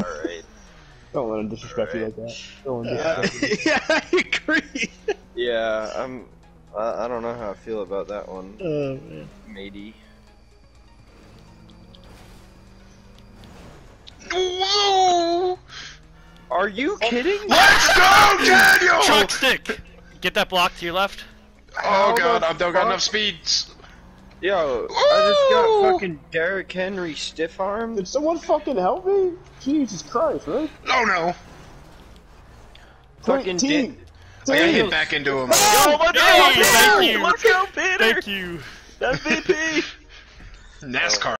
Alright. Don't let him disrespect you like that. Don't let him Uh, disrespect you. yeah, I agree. Yeah, I'm. I, I don't know how I feel about that one, Oh man. matey. Whoa! Are you kidding? Let's go, Daniel! Truck stick! Get that block to your left. Oh How god, I don't got enough speeds. Yo, I just got fucking Derrick Henry stiff arm. Did someone fucking help me? Jesus Christ, really? Oh no! Fucking team. di- I gotta Team. get back into him. Yo, let's Hey, go, thank Peter! you. Let's go, Peter! Thank you. That's MVP! NASCAR.